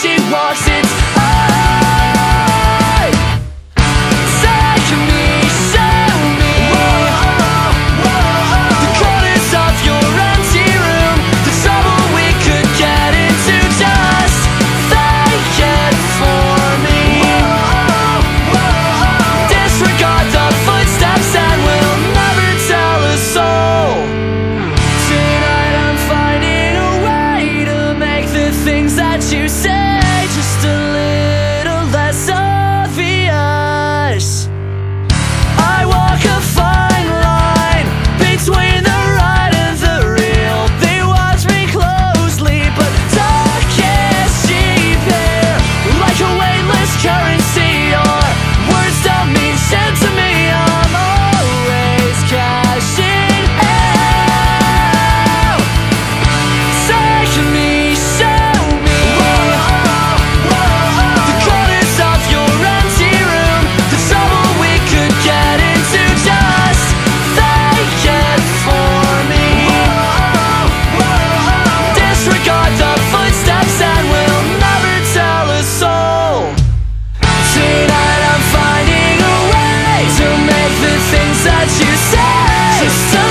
she walks, it's I Take me, show me. The corners of your empty room. The trouble we could get into Just it for me. Disregard the footsteps and we'll never tell a soul. Tonight I'm finding a way to make the things that you say. so